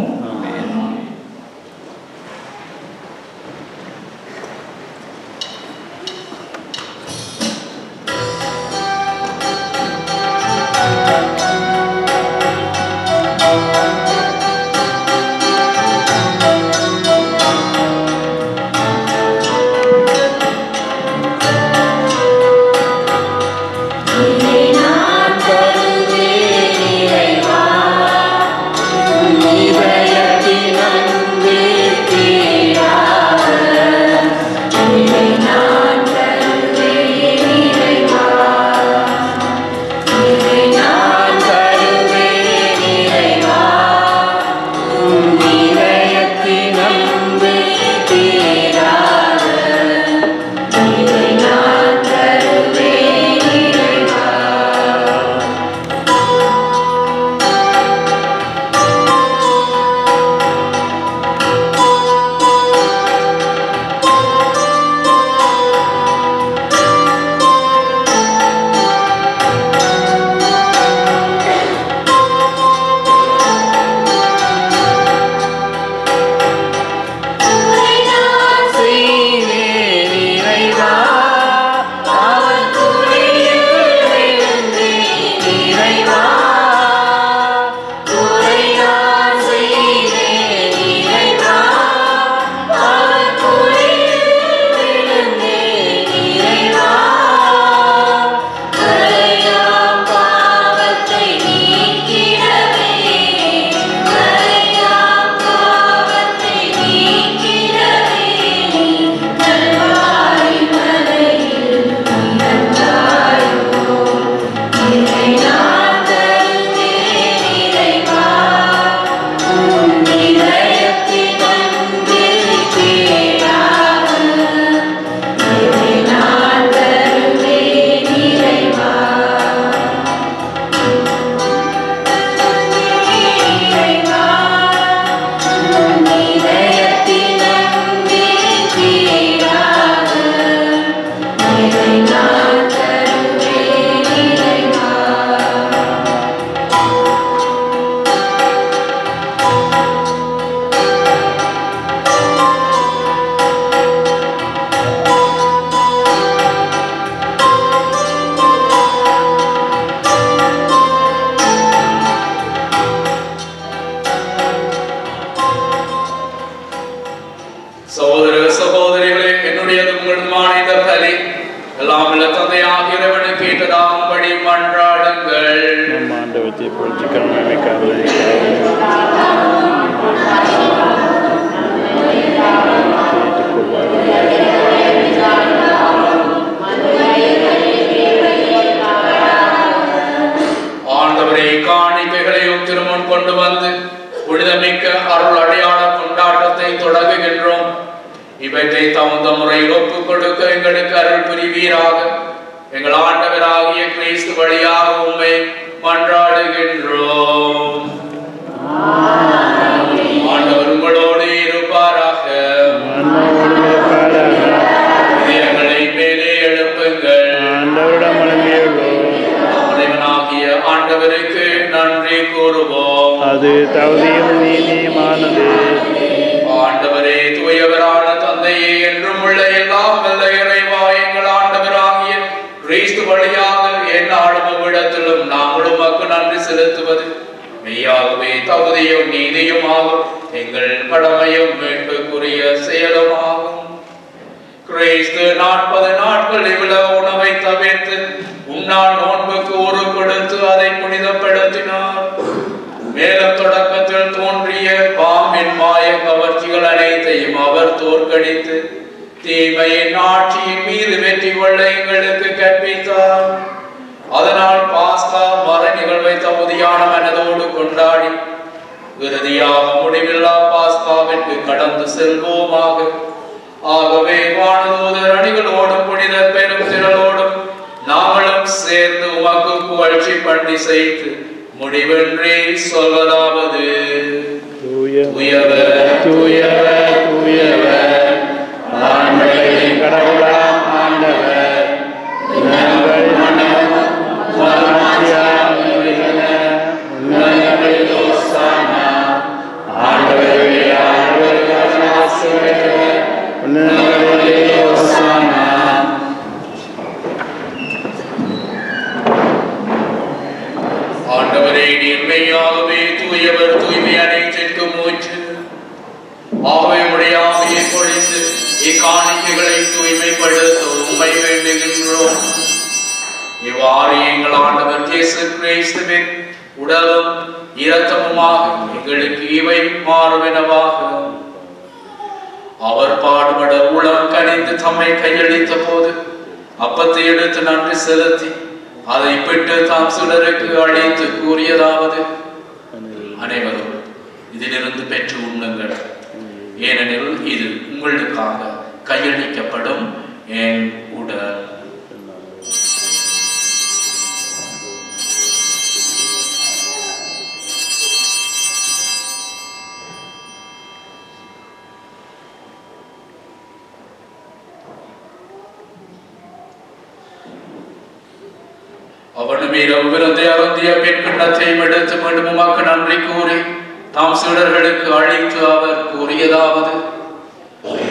வானதூதர் அணிகளோடும் புனித பெரும் திரளோடும் நாங்களும் சேர்ந்து உமக்கு புகழ்ச்சி பண்ணி செய்து முடிவின்றி சொல்வதாவது. தூய உயவர் தூயவர் தூயவர். கிறிஸ்துவின் உடலும் இரத்தமுமாக எங்களுக்கு இவை மாறுவனவாக அவர் பாடுபட உளம் கனிந்து தம்மை கையளித்த போது அப்பத்தை எடுத்து நன்றி செலுத்தி அதை பிட்டு தாம் சுடருக்கு அழைத்து கூறியதாவது. அனைவரும் இதிலிருந்து பெற்று உண்ணுங்கள். ஏனெனில் இது உங்களுக்காக கையளிக்கப்படும் என் உடல். நீர் இரவு அருந்திய பின் எடுத்து மீண்டும் நன்றி கூறி தாம் சீடர்களுக்கு அழைத்து அவர் கூறியதாவது.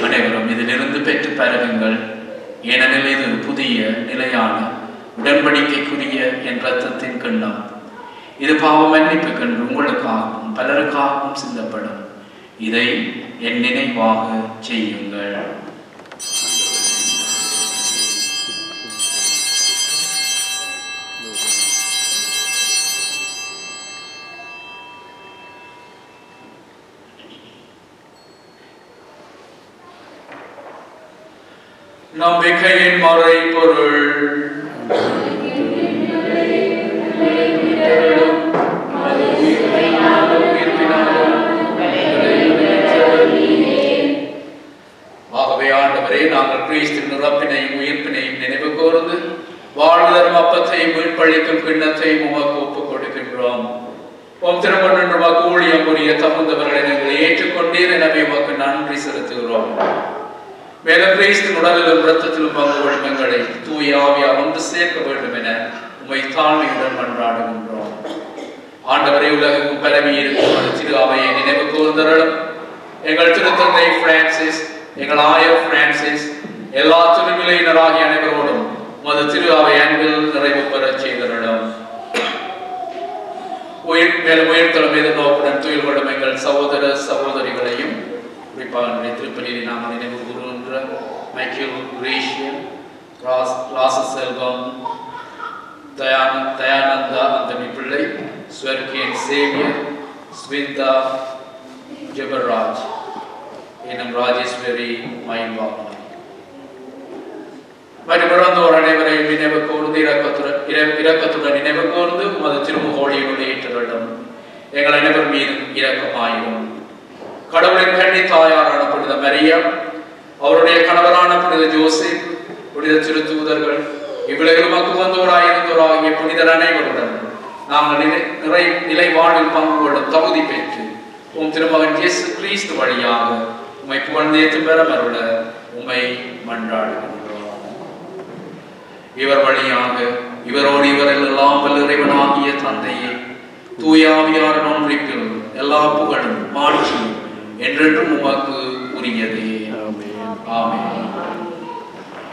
அனைவரும் இதிலிருந்து பெற்று பெறுங்கள் ஏனெனில் இது புதிய நிலையான உடன்படிக்கைக்குரிய என் ரத்தத்தின் கிண்ணம். இது பாவ மன்னிப்புக்கென்று உங்களுக்காகவும் பலருக்காகவும் சிந்தப்படும். இதை என் நினைவாக செய்யுங்கள். நம்பிக்கையின் மறை பொருள் கிறிஸ்து உடலிலும் பங்கு கொள்ளும் எங்களை தூய ஆவியா ஒன்று சேர்க்க வேண்டும் என உமை தாழ்மையுடன் மன்றாடுகின்றோம். ஆண்டவரை உலகம் பரவி இருக்கும் திரு அவையை நினைவு கூர்ந்தருளும். எங்கள் திருத்தந்தை பிரான்சிஸ் எங்கள் ஆயர் பிரான்சிஸ் எல்லா திருநிலையினராகிய அனைவரோடும் உமது திரு அவை அன்பில் நிறைவு பெறச் செய்தருளும். உயிர் மேலும் உயிர்த்தலும் எதிர்நோக்குடன் துயில் கொள்ளும் எங்கள் சகோதர சகோதரிகளையும் குறிப்பாக நம்முடைய நாம் நினைவு கூறுகின்ற மைக்கேல் கிரேஷியன் ராஸ் ராசசெல்வம் தயான தயானந்தா அந்தனி பிள்ளை ஸ்வர்கியன் சேவியர் ஸ்விந்தா ஜெபராஜ் எனும் ராஜேஸ்வரி மயில்வாமன் மறுபிறந்தோர் அனைவரையும் நினைவு கூர்ந்து இரக்கத்துடன் இர- இரக்கத்துடன் நினைவு கூர்ந்து உமது திருமுகோடியினுடைய ஏற்றலிடம் எங்கள் அனைவர் மீதும் இரக்கமாயிரும் கடவுளின் கண்ணி தாயாரான புனித மரியம் அவருடைய கணவரான புனித ஜோசே புனித திருத்தூதர்கள் இவ்வுலகில் மக்கு வந்தோராயிருந்தோராகிய புனிதர் அனைவருடன் நாங்கள் நிலை நிறை நிலைவாழ்வில் பங்கு கொள்ளும் தகுதி பெற்று உம் திருமகன் இயேசு கிறிஸ்து வழியாக உம்மை புகழ்ந்தேற்று பெற மருள உம்மை மன்றாடுகின்றோம். இவர் வழியாக இவரோடு இவரில் எல்லாம் வல்ல இறைவனாகிய தந்தையே தூயாவியார் ஒன்றிப்பில் எல்லா புகழும் மாட்சியும் என்றென்றும் உமக்கு உரியதே. ஆமென்.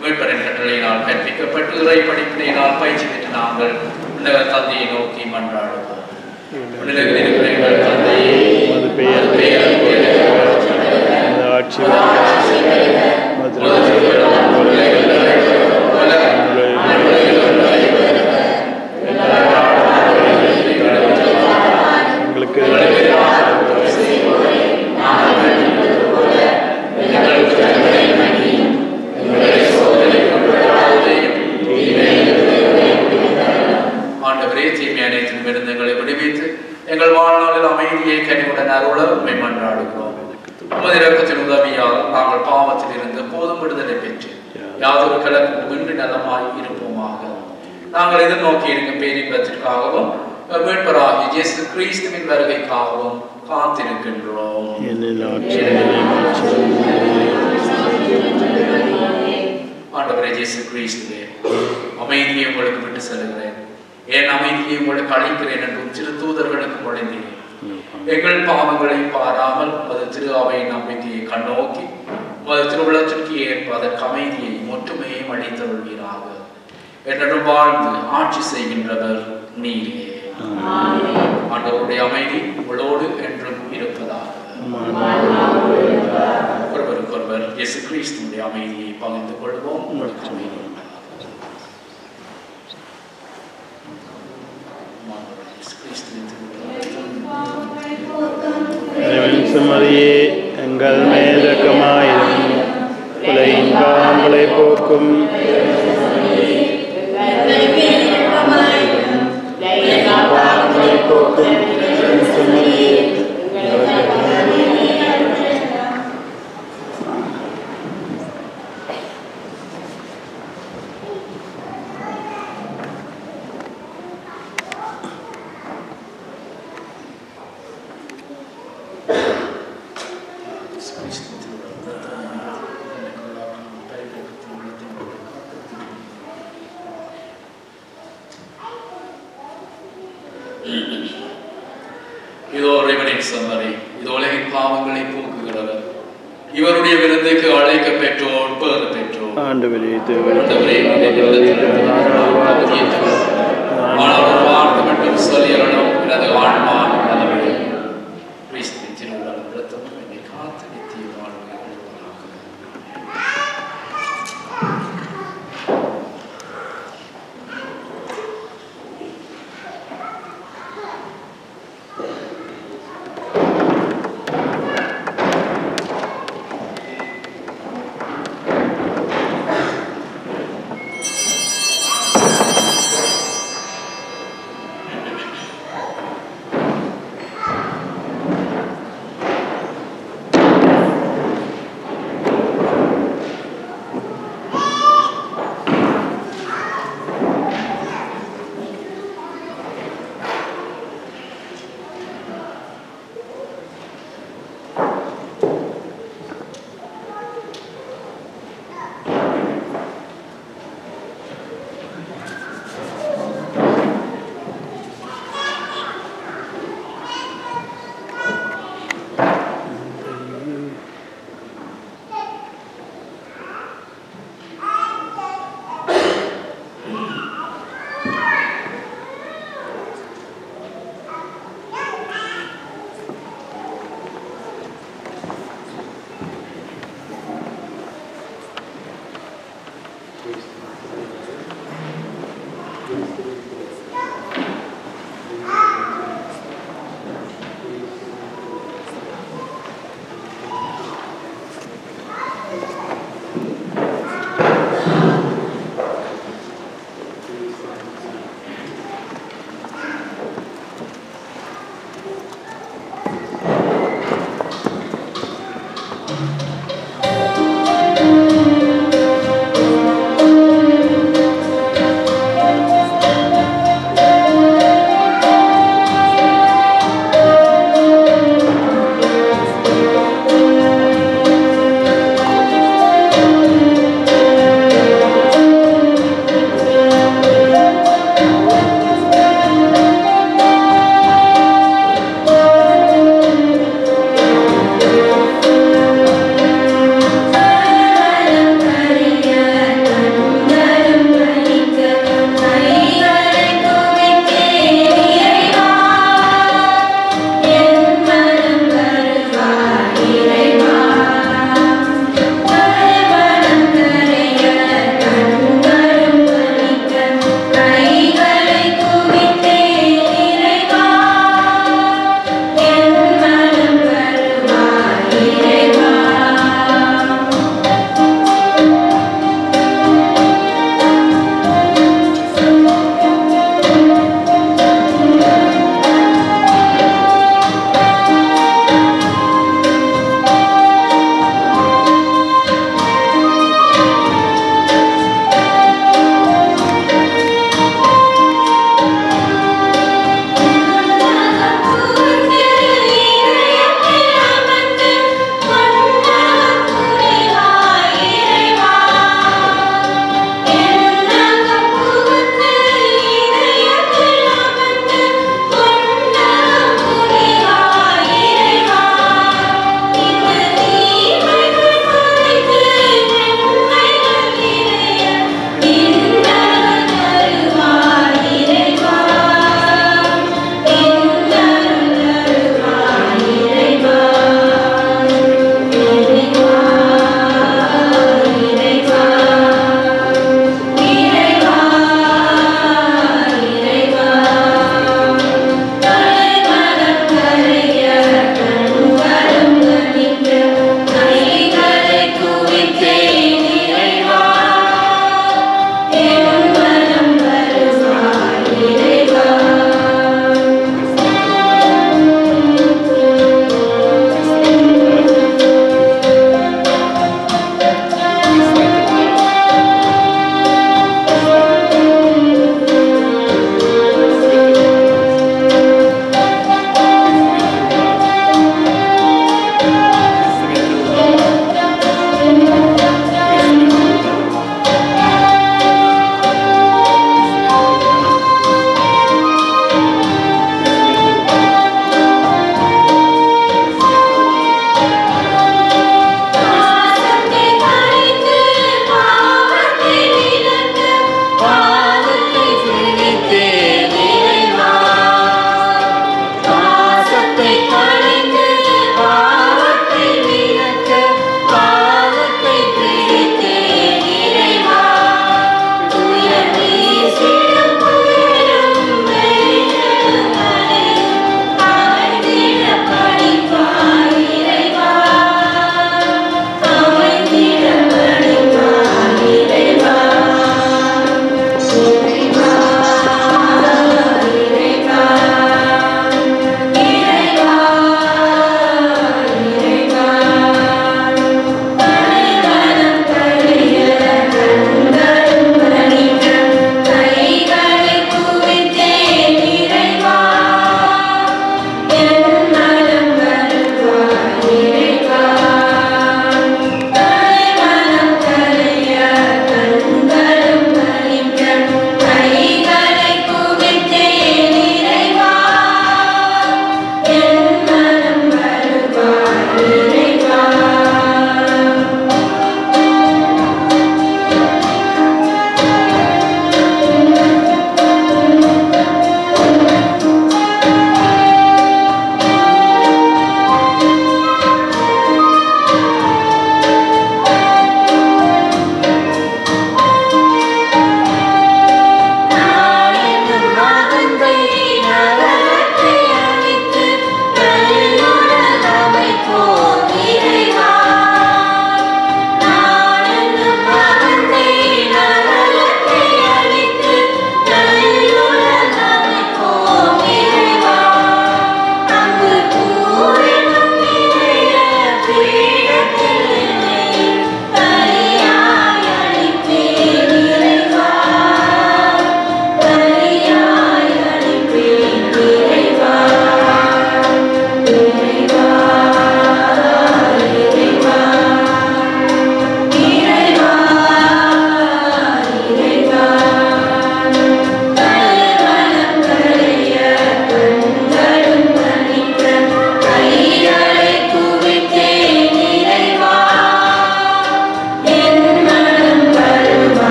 மீட்பரின் கட்டளையினால் கற்பிக்கப்பட்டு இறை படிப்பினையினால் பயிற்சி பெற்று நாங்கள் உன்னத தந்தையை நோக்கி மன்றாடுவோம். உன்னதத்தில் இருக்கிற எங்கள் தந்தையே பெயர் பெயர் ஆட்சி வருக. உமது திருவிழம் எங்களுக்கு ஆண்டவரே தீமை அனைத்திலும் இருந்து எங்களை விடுவித்து எங்கள் அமைதியை கனிவுடன் அருள உண்மை மன்றாடுகிறோம் உமது இரக்கத்தின் உதவியால் நாங்கள் பாவத்தில் இருந்து போதும் விடுதலை பெற்று யாதொரு கலக்கும் இன்றி நலமாய் இருப்போமாக. நாங்கள் எதிர்நோக்கி இருக்கும் பேரின்பத்திற்காகவும் மீட்பராகிய இயேசு கிறிஸ்துவின் வருகைக்காகவும் காத்திருக்கின்றோம். ஆண்டவரே இயேசு கிறிஸ்துவே அமைதியை உங்களுக்கு விட்டு செல்கிறேன் என் அமைதியை உங்களுக்கு அளிக்கிறேன் என்றும் சிறு தூதர்களுக்கு முழங்கினேன். எங்கள் பாவங்களை பாராமல் உமது திரு அவை நம்பிக்கையை கண்ணோக்கி உமது திருவிழத்திற்கு ஏற்ப அதற்கு அமைதியை ஒற்றுமையை அளித்தருள்வீராக என்றும் வாழ்ந்து ஆட்சி செய்கின்றவர் நீரே ஆண்டவருடைய அமைதி உங்களோடு என்றும் இருப்பதாக ஒருவருக்கொருவர் இயேசு கிறிஸ்துடைய அமைதியை பகிர்ந்து கொள்வோம் உங்களுக்கு அமைதி கிறிஸ்துவின் திருவிழா எங்கள் மேலக்கமாயிரும் உலகின் பாவங்களை போக்கும்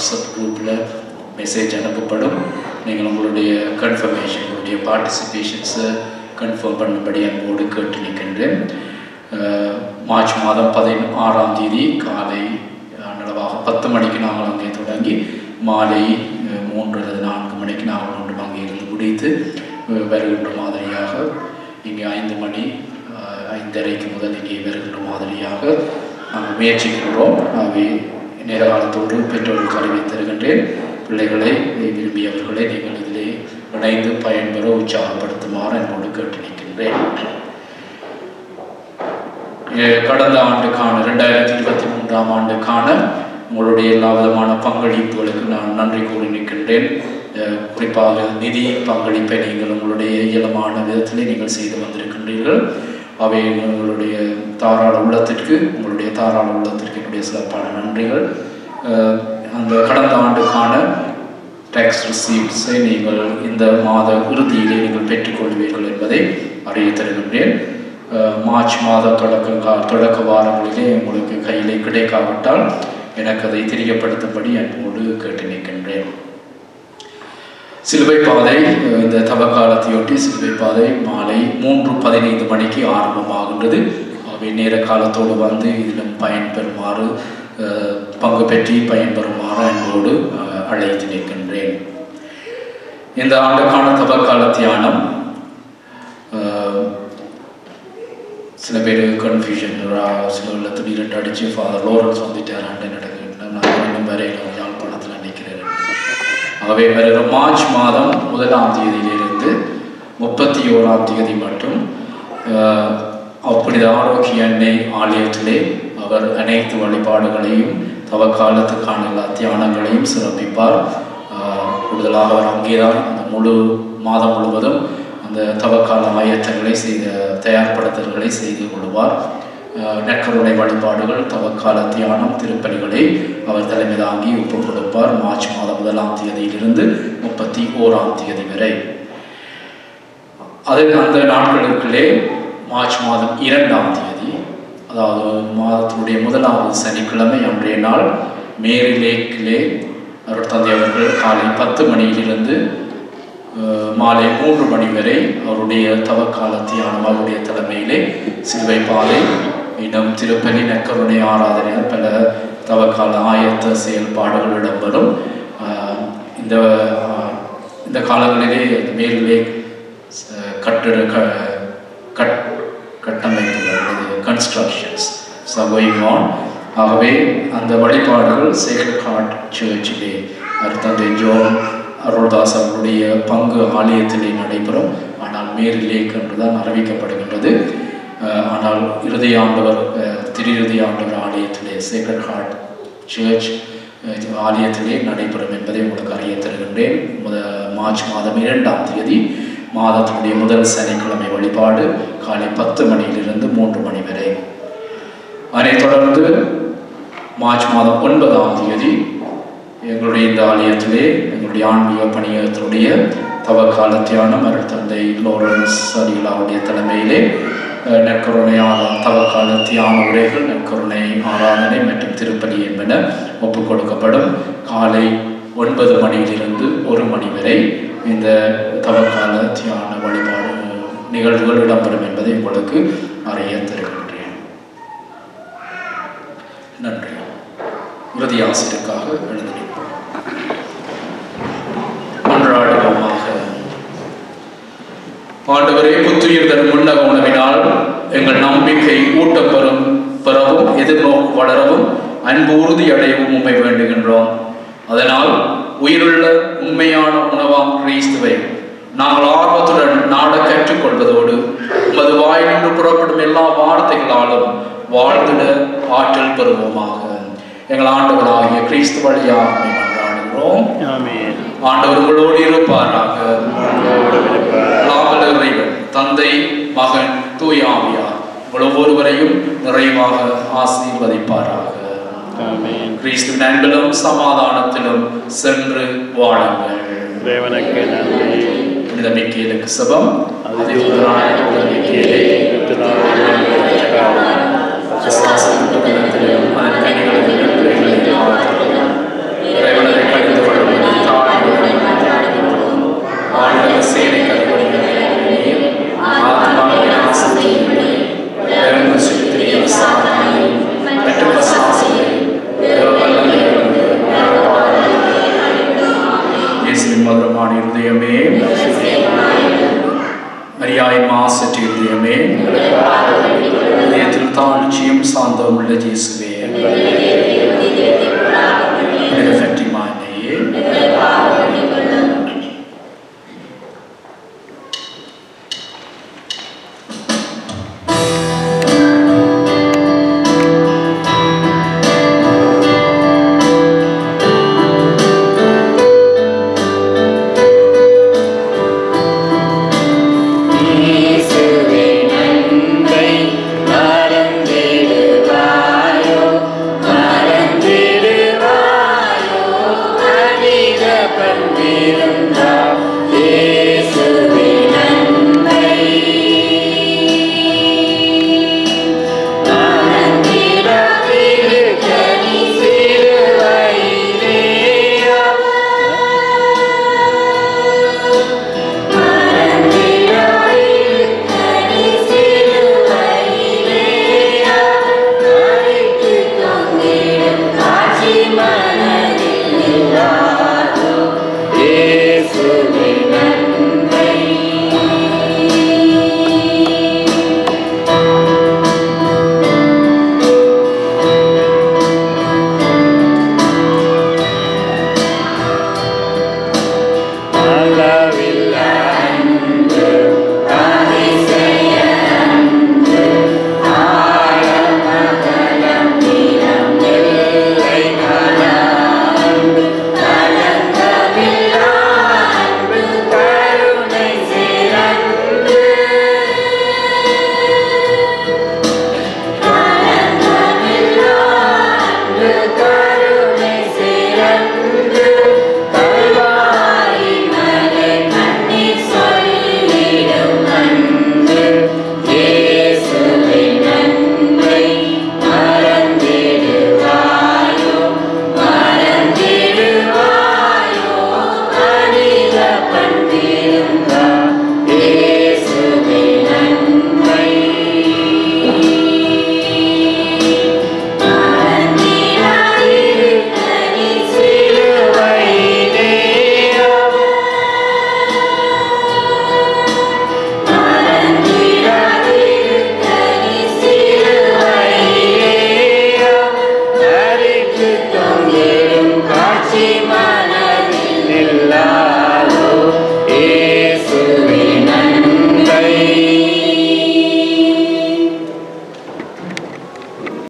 வாட்ஸ்அப் குரூப்பில் மெசேஜ் அனுப்பப்படும். நீங்கள் உங்களுடைய கன்ஃபர்மேஷன் உங்களுடைய பார்ட்டிசிபேஷன்ஸை கன்ஃபார்ம் பண்ணும்படி அன்போடு கேட்டு நிற்கின்றேன். மார்ச் மாதம் பதினாறாம் தேதி காலை நடவாக பத்து மணிக்கு நாங்கள் அங்கே தொடங்கி மாலை மூன்று அல்லது நான்கு மணிக்கு நாங்கள் ஒன்று அங்கே இருந்து முடித்து வருகின்ற மாதிரியாக இங்கே ஐந்து மணி ஐந்தரைக்கு முதல் இங்கே வருகின்ற மாதிரியாக நாங்கள் முயற்சிக்கின்றோம். ஆகவே நேர பெற்றோருக்கு பெற்றோர்களுக்கு தருகின்றேன். பிள்ளைகளை விரும்பியவர்களை நீங்கள் இதிலே இணைந்து பயன்பெற உற்சாகப்படுத்துமாறு என்னோடு கேட்டு நிற்கின்றேன் கடந்த ஆண்டுக்கான ரெண்டாயிரத்தி இருபத்தி மூன்றாம் ஆண்டுக்கான உங்களுடைய எல்லா விதமான பங்களிப்புகளுக்கு நான் நன்றி கூறி நிற்கின்றேன். அஹ் குறிப்பாக நிதி பங்களிப்பை நீங்கள் உங்களுடைய இயலமான விதத்திலே நீங்கள் செய்து வந்திருக்கின்றீர்கள். அவை உங்களுடைய தாராள உள்ளத்திற்கு உங்களுடைய தாராள உள்ளத்திற்கு என்னுடைய சிறப்பான நன்றிகள். அந்த கடந்த ஆண்டுக்கான டேக்ஸ் ரிசீவ்ஸை நீங்கள் இந்த மாத இறுதியிலே நீங்கள் பெற்றுக்கொள்வீர்கள் என்பதை அறிய தருகின்றேன். மார்ச் மாத தொடக்க கா- தொடக்க வாரங்களிலே உங்களுக்கு கையிலே கிடைக்காவிட்டால் எனக்கு அதை தெரியப்படுத்தும்படி அன்போடு கேட்டு நிற்கின்றேன் சிலுவை பாதை இந்த தவக்காலத்தையொட்டி சிலுவை பாதை மாலை மூன்று பதினைந்து மணிக்கு ஆரம்பமாகின்றது. அவை நேர காலத்தோடு வந்து இதிலும் பயன்பெறுமாறு பங்கு பெற்றி பயன்பெறுமாறு அன்போடு அழைத்து நிற்கின்றேன். இந்த ஆண்டுக்கான தவக்கால தியானம் சில பேர் கன்ஃபியூஷன் சில உள்ள திடீரென்று அடித்து ஃபாதர் லோரன்ஸ் வந்துட்டார் நடக்குது நான் இன்னும் வரையில் ஆகவே வருகிற மார்ச் மாதம் முதலாம் தேதியிலிருந்து முப்பத்தி ஓராம் தேதி மட்டும் அப்படி ஆரோக்கிய எண்ணெய் ஆலயத்திலே அவர் அனைத்து வழிபாடுகளையும் தவக்காலத்துக்கான எல்லா தியானங்களையும் சிறப்பிப்பார். கூடுதலாக அவர் அங்கேதான் அந்த முழு மாதம் முழுவதும் அந்த தவக்கால ஆயத்தங்களை செய்த தயார்படுத்தல்களை செய்து கொள்வார். நற்கருணை வழிபாடுகள் தவக்கால தியானம் திருப்பலிகளை அவர் தலைமை தாங்கி ஒப்புக் கொடுப்பார். மார்ச் மாதம் முதலாம் தேதியிலிருந்து முப்பத்தி ஓராம் தேதி வரை. அது அந்த நாட்களுக்குள்ளே மார்ச் மாதம் இரண்டாம் தேதி அதாவது மாதத்தினுடைய முதலாவது சனிக்கிழமை அன்றைய நாள் மேரி லேக்கிலே அவர் தந்தை அவர்கள் காலை பத்து மணியிலிருந்து மாலை மூன்று மணி வரை அவருடைய தவக்கால தியானம் அவருடைய தலைமையிலே சிலுவை பாதை இன்னும் திருப்பலி நற்கருணை ஆராதனை பல தவக்கால ஆயத்த செயல்பாடுகள் இடம்பெறும். இந்த இந்த காலங்களிலே இந்த மேலே கட்டிட க கட் கட்டமைப்புகள் அல்லது கன்ஸ்ட்ரக்ஷன்ஸ் கோயிங் ஆகவே அந்த வழிபாடுகள் சேகர் காட் சர்ச்சிலே தந்தை ஜோன் அருள்தாஸ் அவருடைய பங்கு ஆலயத்திலே நடைபெறும். ஆனால் மேல் லேக் என்றுதான் அறிவிக்கப்படுகின்றது. ஆனால் இறுதி ஆண்டவர் அஹ், திரு ஆண்டவர் ஆலயத்திலே சேக்ரட் ஹார்ட் சர்ச் ஆலயத்திலே நடைபெறும் என்பதை உங்களுக்கு அறிய தருகின்றேன். முத மார்ச் மாதம் இரண்டாம் தேதி மாதத்தினுடைய முதல் சனிக்கிழமை வழிபாடு காலை பத்து மணியிலிருந்து மூன்று மணி வரை. அதைத் தொடர்ந்து மார்ச் மாதம் ஒன்பதாம் தேதி எங்களுடைய இந்த ஆலயத்திலே எங்களுடைய ஆன்மீக பணியகத்தினுடைய தவக்கால தியானம் அருள் தந்தை லோரன்ஸ் அடிகளாவுடைய தலைமையிலே அஹ், நற்கருணையான தவக்கால தியான உரைகள் நற்கருணை ஆராதனை மற்றும் திருப்பலி என்பன ஒப்புக் கொடுக்கப்படும் காலை ஒன்பது மணியிலிருந்து ஒரு மணி வரை இந்த தவக்கால தியான வழிபாடு நிகழ்வுகள் இடம்பெறும் என்பதை உங்களுக்கு அறிய தருகின்றேன். நன்றி. உறுதி ஆசிரியருக்காக ஆண்டவரே புத்துயிர் தரும் உன்னக உணவினால் எங்கள் நம்பிக்கை ஊட்டப்பெறும் பெறவும் எதிர்நோக்கு வளரவும் அன்பு உறுதி அடையவும் உண்மை வேண்டுகின்றோம். அதனால் உயிருள்ள உண்மையான உணவாம் கிறிஸ்துவை நாங்கள் ஆர்வத்துடன் நாட கற்றுக்கொள்வதோடு உமது வாயிலிருந்து புறப்படும் எல்லா வார்த்தைகளாலும் வாழ்ந்திட ஆற்றல் பெறுவோமாக. எங்கள் ஆண்டவராகிய கிறிஸ்து வழியாக உம்மை மன்றாடுகிறோம். ஆண்டவர் உங்களோடு இருப்பாராக. இறைவன் தந்தை மகன் தூய் ஆவியார். உங்கள் ஒவ்வொருவரையும் நிறைவாக ஆசீர்வதிப்பாராக. ஆமென். கிறிஸ்துவின் அன்பிலும் சமாதானத்திலும் சென்று வாழுங்கள். தேவனுக்கு நன்றி. புனித மிக்கேலுக்கு சபம். அது அதிதூதரான புனித மிக்கேலே இரக்கமுள்ள இயேசு